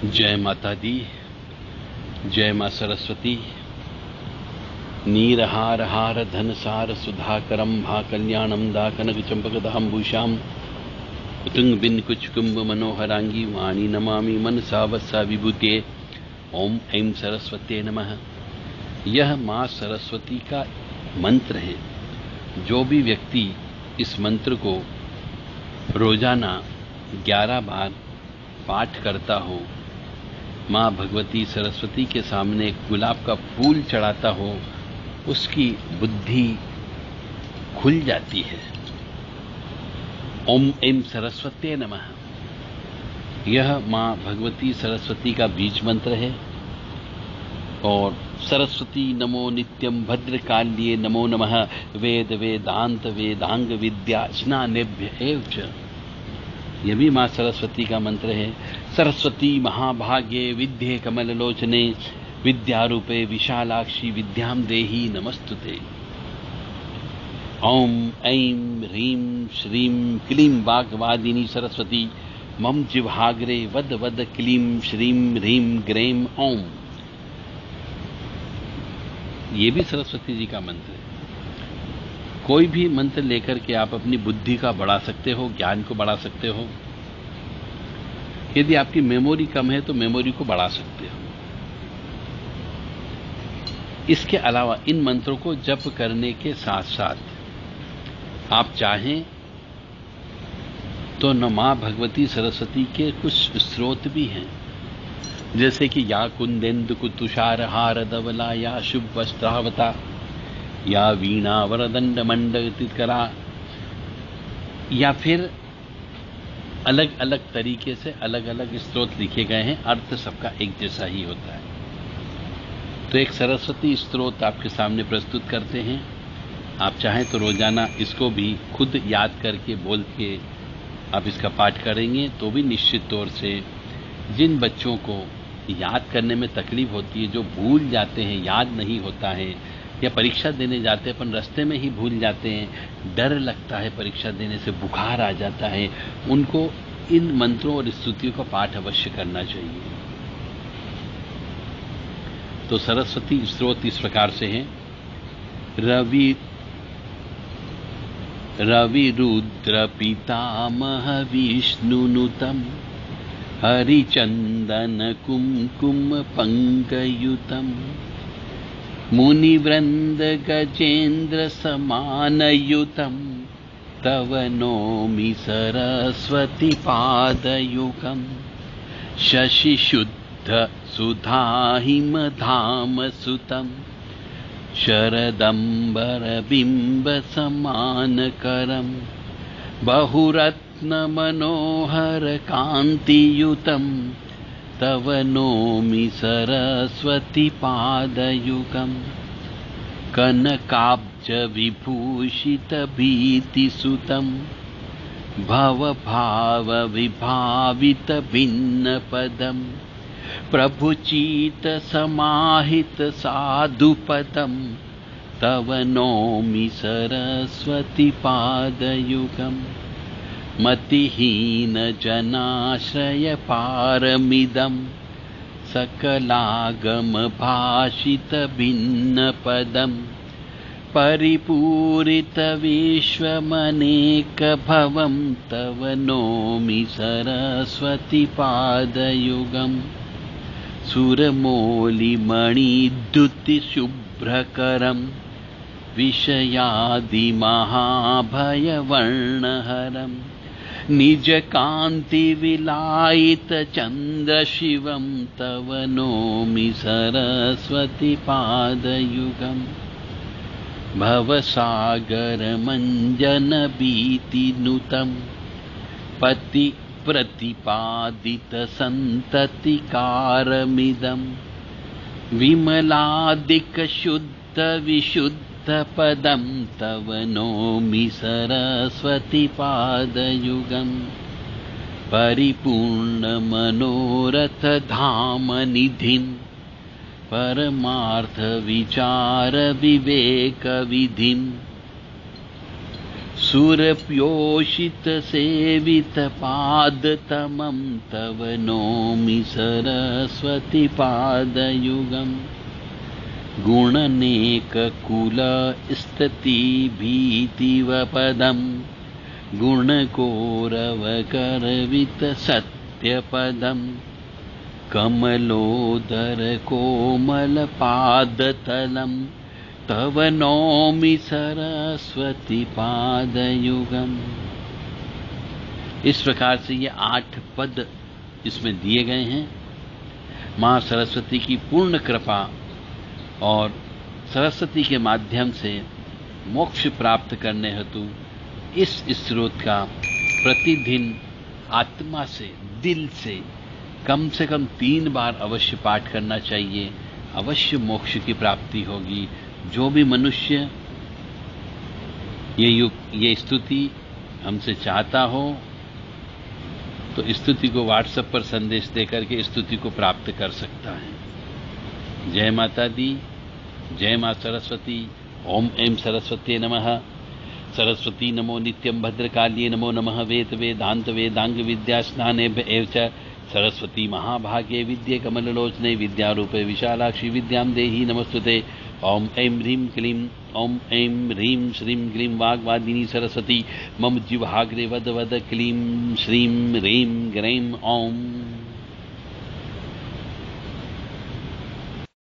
जय माता दी, जय माँ सरस्वती। नीरहार हार धन सार सुधाकरम भा कल्याणम दा कनक चंपक दाम्बुशाम उतुंग बिन कुछ कुंभ मनोहरांगी वाणी नमामि मन सावसा विभूते। ओम ऐं सरस्वती नमः। यह माँ सरस्वती का मंत्र है। जो भी व्यक्ति इस मंत्र को रोज़ाना 11 बार पाठ करता हो माँ भगवती सरस्वती के सामने गुलाब का फूल चढ़ाता हो, उसकी बुद्धि खुल जाती है। ओम एम सरस्वती नमः। यह माँ भगवती सरस्वती का बीज मंत्र है और सरस्वती नमो नित्यम भद्र काल्ये नमो नमः। वेद, वेदांत, वेदांग विद्या, स्नानेभ्य एव यह भी माँ सरस्वती का मंत्र है। सरस्वती महाभाग्ये विद्ये कमललोचने, विद्यारूपे विशालाक्षी विद्याम देही नमस्तुते। ओम ऐं ह्रीं श्रीं क्लीं वाग्वादिनी सरस्वती, मम जिह्वाग्रे वद वद क्लीं श्रीं ह्रीं ग्रें ओम ये भी सरस्वती जी का मंत्र है। कोई भी मंत्र लेकर के आप अपनी बुद्धि का बढ़ा सकते हो, ज्ञान को बढ़ा सकते हो यदि आपकी मेमोरी कम है तो मेमोरी को बढ़ा सकते हो। इसके अलावा इन मंत्रों को जप करने के साथ साथ आप चाहें तो न माँ भगवती सरस्वती के कुछ स्रोत भी हैं, जैसे कि या कुंदेन्दु कुतुषार हार दवला या शुभ वस्त्रावता या वीणा वरदंड मंडित करा या फिर अलग अलग तरीके से अलग अलग स्त्रोत लिखे गए हैं। अर्थ सबका एक जैसा ही होता है। तो एक सरस्वती स्त्रोत आपके सामने प्रस्तुत करते हैं। आप चाहें तो रोज़ाना इसको भी खुद याद करके बोल के आप इसका पाठ करेंगे तो भी निश्चित तौर से जिन बच्चों को याद करने में तकलीफ़ होती है, जो भूल जाते हैं, याद नहीं होता है या परीक्षा देने जाते हैं, अपन रास्ते में ही भूल जाते हैं। डर लगता है परीक्षा देने से, बुखार आ जाता है। उनको इन मंत्रों और स्तुतियों का पाठ अवश्य करना चाहिए। तो सरस्वती स्रोत इस प्रकार से हैं। रवि रवि रुद्र पितामह विष्णुनुतम हरिचन्दन मुनिवृन्दगजेन्द्रसमानयुतं तव नोमि सरस्वतिपादयुगं शशिशुद्धसुधाहिमधामसुतं शरदम्बरबिम्बसमानकरं बहुरत्नमनोहरकान्तियुतम्। तव नोमि सरस्वतिपादयुगं कनकाब्जविभूषित भीतिसुतं भवभावविभावित प्रभुचितसमाहितसाधुपदं तव नोमि सरस्वतिपादयुगम्। मतिहीनजनाश्रयपारमिदम् सकलागमभाषितभिन्नपदम् परिपूरितविश्वमनेकभवं तव नोमि सरस्वतिपादयुगम् सुरमौलिमणिद्युतिशुभ्रकरम् विषयादिमहाभयवर्णहरम् निजकान्तिविलायितचन्द्रशिवं तव नोमि सरस्वतिपादयुगम् भवसागरमञ्जनभीतिनुतं पतिप्रतिपादितसन्ततिकारमिदं विमलादिकशुद्धविशुद्ध विमलादिकशुद्धविशुद्धपदं तव नोमि सरस्वतिपादयुगम्। परिपूर्णमनोरथधामनिधिम् परमार्थविचारविवेकविधिम् सुरप्योषितसेवितपादतमं तव नोमि सरस्वतीपादयुगम् गुणनेककुलस्ततिभीतिवपदम् गुणकोरवकरवितसत्यपदम् कमलोदरकोमलपादतलम् तव नौमि सरस्वती पादयुगम इस प्रकार से ये आठ पद इसमें दिए गए हैं। माँ सरस्वती की पूर्ण कृपा और सरस्वती के माध्यम से मोक्ष प्राप्त करने हेतु इस स्रोत का प्रतिदिन आत्मा से, दिल से कम से कम तीन बार अवश्य पाठ करना चाहिए। अवश्य मोक्ष की प्राप्ति होगी। जो भी मनुष्य ये युग, ये स्तुति हमसे चाहता हो तो स्तुति को व्हाट्सएप पर संदेश देकर के स्तुति को प्राप्त कर सकता है। जय माता दी। जय माँ सरस्वती। ओम एम सरस्वती नमः। सरस्वती नमो नित्यं भद्रकाल्ये नमो नमः। वेद वेदांत वेदांग विद्या स्नाने एव सरस्वती महाभागे विद्ये कमललोचने विद्यारूपे विशालाक्षी विद्यां देहि नमस्तुते। ओम ऐं ह्रीं क्लीं, ओम ऐं ह्रीं श्रीं क्लीं वाग्वादिनी सरस्वती। मम जिह्वाग्रे वद वद क्लीं, श्रीं ह्रीं, ग्रैं ॐ